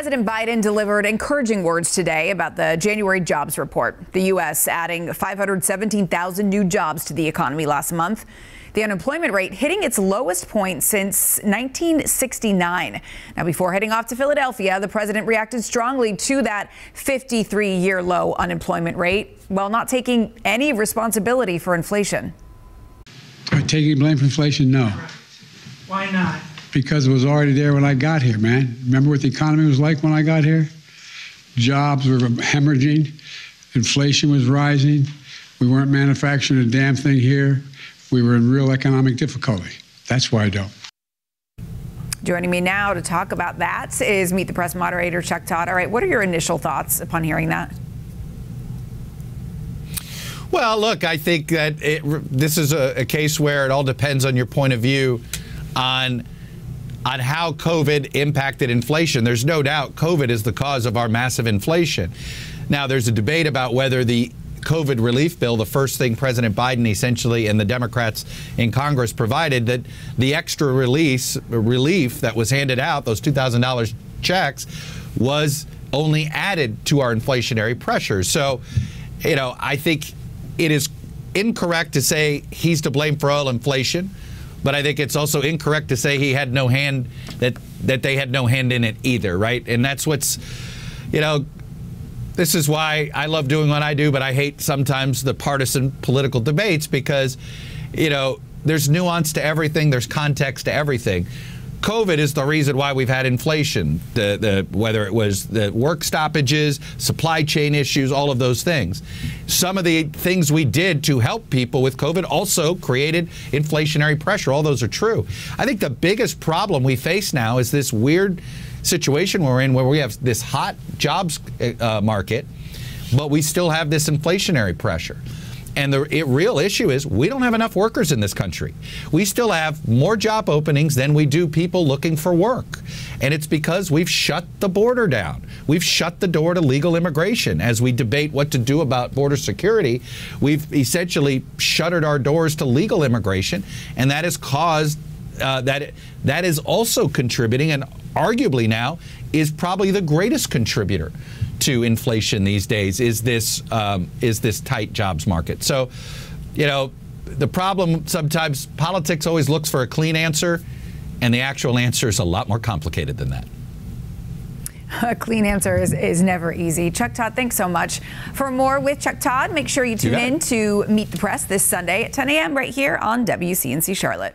President Biden delivered encouraging words today about the January jobs report. The U.S. adding 517,000 new jobs to the economy last month. The unemployment rate hitting its lowest point since 1969. Now, before heading off to Philadelphia, the president reacted strongly to that 53 year low unemployment rate while not taking any responsibility for inflation. Taking blame for inflation? No. Why not? Because it was already there when I got here, man. Remember what the economy was like when I got here? Jobs were hemorrhaging, inflation was rising, we weren't manufacturing a damn thing here. We were in real economic difficulty. That's why I don't. Joining me now to talk about that is Meet the Press moderator Chuck Todd. All right, what are your initial thoughts upon hearing that? Well, look, I think that it, this is a, a case where it all depends on your point of view on on how COVID impacted inflation. There's no doubt COVID is the cause of our massive inflation. Now, there's a debate about whether the COVID relief bill, the first thing President Biden essentially and the Democrats in Congress provided, that the extra release relief that was handed out, those $2,000 checks, was only added to our inflationary pressures. So, you know, I think it is incorrect to say he's to blame for all inflation but I think it's also incorrect to say he had no hand that that they had no hand in it either, right? And that's what's you know this is why I love doing what I do, but I hate sometimes the partisan political debates because you know there's nuance to everything, there's context to everything. COVID is the reason why we've had inflation, the, the, whether it was the work stoppages, supply chain issues, all of those things. Some of the things we did to help people with COVID also created inflationary pressure. All those are true. I think the biggest problem we face now is this weird situation we're in where we have this hot jobs uh, market, but we still have this inflationary pressure. And the real issue is we don't have enough workers in this country. We still have more job openings than we do people looking for work. And it's because we've shut the border down. We've shut the door to legal immigration. As we debate what to do about border security, we've essentially shuttered our doors to legal immigration. And that has caused uh, that that is also contributing and arguably now is probably the greatest contributor to inflation these days is this um, is this tight jobs market. So, you know, the problem sometimes politics always looks for a clean answer, and the actual answer is a lot more complicated than that. A clean answer is, is never easy. Chuck Todd, thanks so much. For more with Chuck Todd, make sure you tune you in to Meet the Press this Sunday at 10 a.m. right here on WCNC Charlotte.